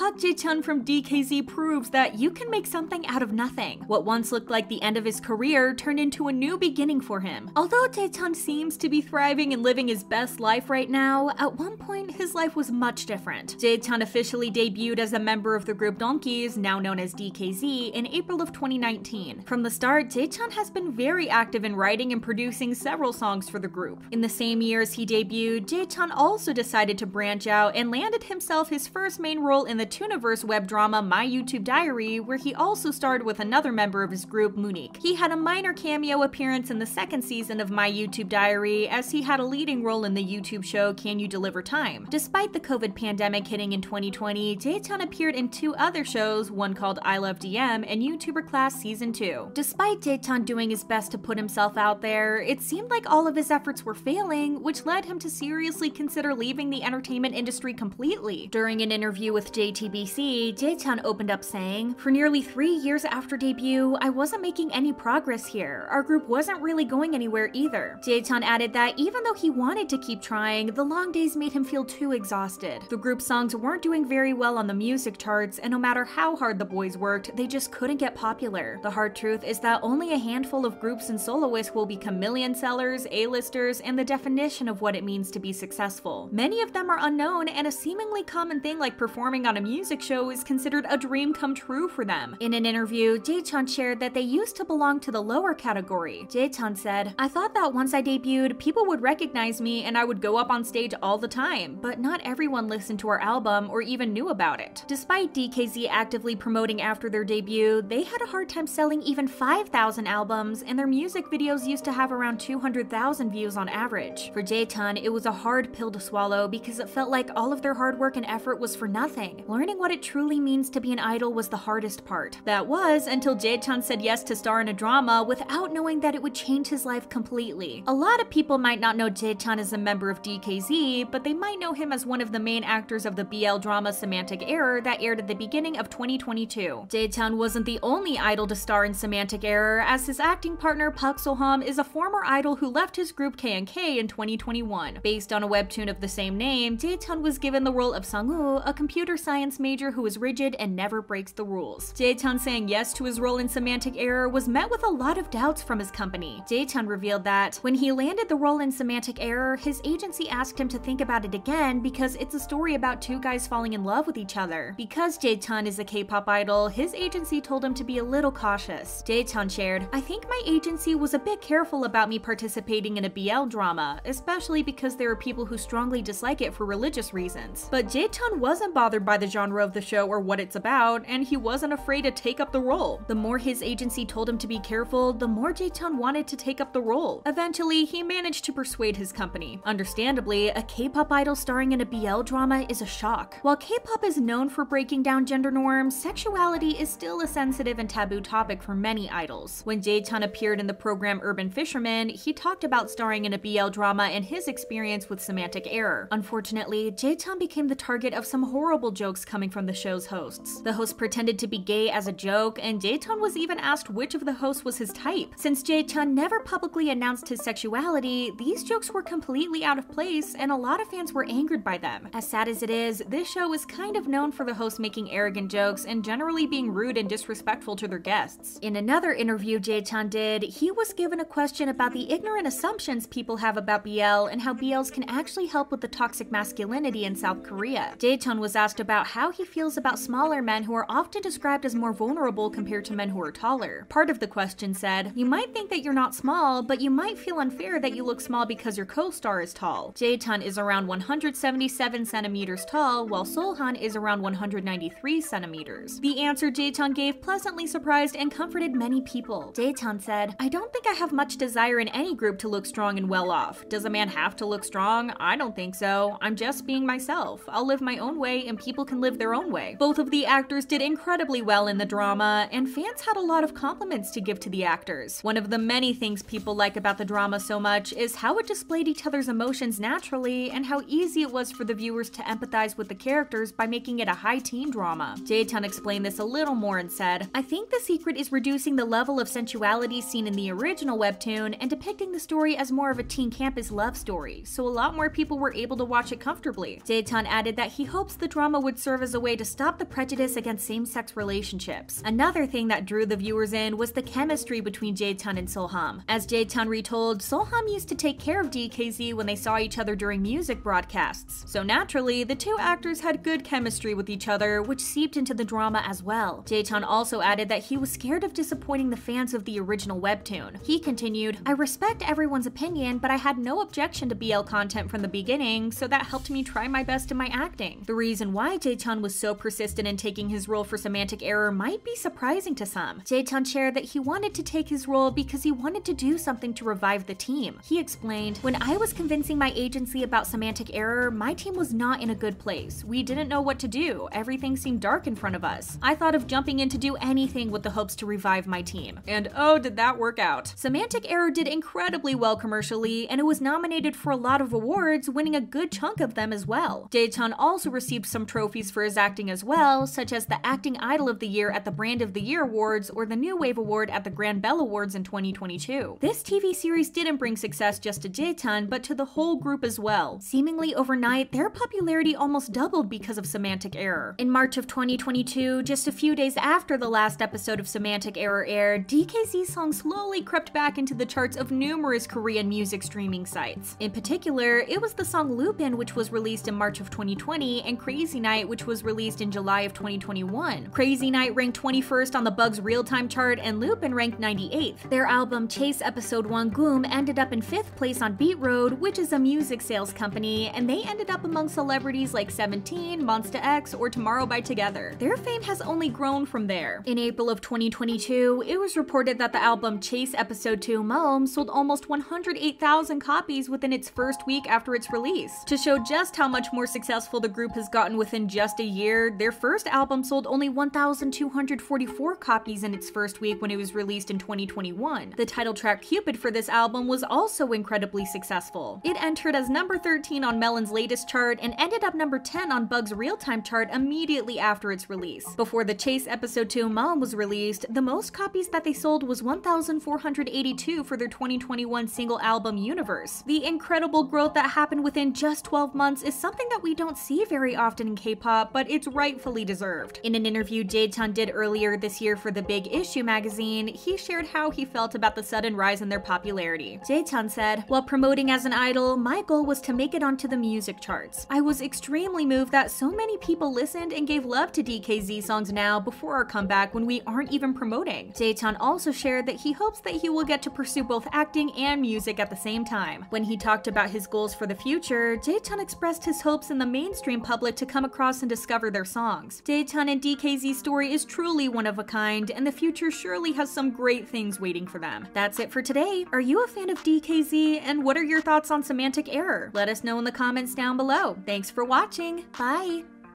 Park Jae-chan from DKZ proves that you can make something out of nothing. What once looked like the end of his career turned into a new beginning for him. Although Jae-chan seems to be thriving and living his best life right now, at one point his life was much different. Jae-chan officially debuted as a member of the group DONGKIZ, now known as DKZ, in April of 2019. From the start, Jae-chan has been very active in writing and producing several songs for the group. In the same year as he debuted, Jae-chan also decided to branch out and landed himself his first main role in the Tooniverse web drama My YouTube Diary, where he also starred with another member of his group, Monique. He had a minor cameo appearance in the second season of My YouTube Diary, as he had a leading role in the YouTube show Can You Deliver Time. Despite the COVID pandemic hitting in 2020, Jae-chan appeared in two other shows, one called I Love DM and YouTuber Class Season 2. Despite Jae-chan doing his best to put himself out there, it seemed like all of his efforts were failing, which led him to seriously consider leaving the entertainment industry completely. During an interview with JTBC, Jae-chan opened up saying, For nearly three years after debut, I wasn't making any progress here. Our group wasn't really going anywhere either. Jae-chan added that even though he wanted to keep trying, the long days made him feel too exhausted. The group songs weren't doing very well on the music charts, and no matter how hard the boys worked, they just couldn't get popular. The hard truth is that only a handful of groups and soloists will become million sellers, A-listers, and the definition of what it means to be successful. Many of them are unknown, and a seemingly common thing like performing on a music show is considered a dream come true for them. In an interview, Jae-chan shared that they used to belong to the lower category. Jae-chan said, I thought that once I debuted, people would recognize me and I would go up on stage all the time, but not everyone listened to our album or even knew about it. Despite DKZ actively promoting after their debut, they had a hard time selling even 5,000 albums, and their music videos used to have around 200,000 views on average. For Jae-chan, it was a hard pill to swallow because it felt like all of their hard work and effort was for nothing. Learning what it truly means to be an idol was the hardest part. That was until Jae-chan said yes to star in a drama without knowing that it would change his life completely. A lot of people might not know Jae-chan as a member of DKZ, but they might know him as one of the main actors of the BL drama Semantic Error that aired at the beginning of 2022. Jae-chan wasn't the only idol to star in Semantic Error, as his acting partner Park Seo-ham is a former idol who left his group KNK in 2021. Based on a webtoon of the same name, Jae-chan was given the role of Sang-woo, a computer science major who is rigid and never breaks the rules. Jae-chan saying yes to his role in Semantic Error was met with a lot of doubts from his company. Jae-chan revealed that when he landed the role in Semantic Error, his agency asked him to think about it again because it's a story about two guys falling in love with each other. Because Jae-chan is a K-pop idol, his agency told him to be a little cautious. Jae-chan shared, I think my agency was a bit careful about me participating in a BL drama, especially because there are people who strongly dislike it for religious reasons. But Jae-chan wasn't bothered by the genre of the show or what it's about, and he wasn't afraid to take up the role. The more his agency told him to be careful, the more Jae-chan wanted to take up the role. Eventually, he managed to persuade his company. Understandably, a K-pop idol starring in a BL drama is a shock. While K-pop is known for breaking down gender norms, sexuality is still a sensitive and taboo topic for many idols. When Jae-chan appeared in the program Urban Fisherman, he talked about starring in a BL drama and his experience with semantic error. Unfortunately, Jae-chan became the target of some horrible jokes coming from the show's hosts. The host pretended to be gay as a joke, and Jae-chan was even asked which of the hosts was his type. Since Jae-chan never publicly announced his sexuality, these jokes were completely out of place, and a lot of fans were angered by them. As sad as it is, this show is kind of known for the host making arrogant jokes and generally being rude and disrespectful to their guests. In another interview Jae-chan did, he was given a question about the ignorant assumptions people have about BL and how BLs can actually help with the toxic masculinity in South Korea. Jae-chan was asked about how he feels about smaller men who are often described as more vulnerable compared to men who are taller. Part of the question said, You might think that you're not small, but you might feel unfair that you look small because your co-star is tall. Jae-chan is around 177 centimeters tall, while Seo-ham is around 193 centimeters. The answer Jae-chan gave pleasantly surprised and comforted many people. Jae-chan said, I don't think I have much desire in any group to look strong and well off. Does a man have to look strong? I don't think so. I'm just being myself. I'll live my own way and people can live their own way. Both of the actors did incredibly well in the drama, and fans had a lot of compliments to give to the actors. One of the many things people like about the drama so much is how it displayed each other's emotions naturally and how easy it was for the viewers to empathize with the characters by making it a high teen drama. Jae-chan explained this a little more and said, I think the secret is reducing the level of sensuality seen in the original webtoon and depicting the story as more of a teen campus love story, so a lot more people were able to watch it comfortably. Jae-chan added that he hopes the drama would serve serve as a way to stop the prejudice against same-sex relationships. Another thing that drew the viewers in was the chemistry between Jae-chan and Seo-ham. As Jae-chan retold, Seo-ham used to take care of DKZ when they saw each other during music broadcasts. So naturally, the two actors had good chemistry with each other, which seeped into the drama as well. Jae-chan also added that he was scared of disappointing the fans of the original webtoon. He continued, I respect everyone's opinion, but I had no objection to BL content from the beginning, so that helped me try my best in my acting. The reason why Jae-chan was so persistent in taking his role for Semantic Error might be surprising to some. Jae-chan shared that he wanted to take his role because he wanted to do something to revive the team. He explained, When I was convincing my agency about Semantic Error, my team was not in a good place. We didn't know what to do. Everything seemed dark in front of us. I thought of jumping in to do anything with the hopes to revive my team. And oh, did that work out. Semantic Error did incredibly well commercially, and it was nominated for a lot of awards, winning a good chunk of them as well. Jae-chan also received some trophies for his acting as well, such as the Acting Idol of the Year at the Brand of the Year Awards or the New Wave Award at the Grand Bell Awards in 2022. This TV series didn't bring success just to Jae-chan, but to the whole group as well. Seemingly overnight, their popularity almost doubled because of Semantic Error. In March of 2022, just a few days after the last episode of Semantic Error aired, DKZ's song slowly crept back into the charts of numerous Korean music streaming sites. In particular, it was the song Lupin which was released in March of 2020 and Crazy Night which was released in July of 2021. Crazy Night ranked 21st on the Bugs real-time chart and Lupin ranked 98th. Their album Chase Episode 1 Goom ended up in 5th place on Beat Road, which is a music sales company, and they ended up among celebrities like 17, Monsta X, or Tomorrow by Together. Their fame has only grown from there. In April of 2022, it was reported that the album Chase Episode 2 MAUM sold almost 108,000 copies within its first week after its release. To show just how much more successful the group has gotten within just a year, their first album sold only 1,244 copies in its first week when it was released in 2021. The title track Cupid for this album was also incredibly successful. It entered as number 13 on Melon's latest chart and ended up number 10 on Bug's real-time chart immediately after its release. Before the Chase Episode 2 MAUM was released, the most copies that they sold was 1,482 for their 2021 single album Universe. The incredible growth that happened within just 12 months is something that we don't see very often in K-pop, Uh, but it's rightfully deserved. In an interview Jae-chan did earlier this year for the Big Issue magazine, he shared how he felt about the sudden rise in their popularity. Jae-chan said, While promoting as an idol, my goal was to make it onto the music charts. I was extremely moved that so many people listened and gave love to DKZ songs now before our comeback when we aren't even promoting. Jae-chan also shared that he hopes that he will get to pursue both acting and music at the same time. When he talked about his goals for the future, Jae-chan expressed his hopes in the mainstream public to come across and discover their songs. Jae-chan and DKZ's story is truly one of a kind, and the future surely has some great things waiting for them. That's it for today. Are you a fan of DKZ, and what are your thoughts on Semantic Error? Let us know in the comments down below. Thanks for watching. Bye!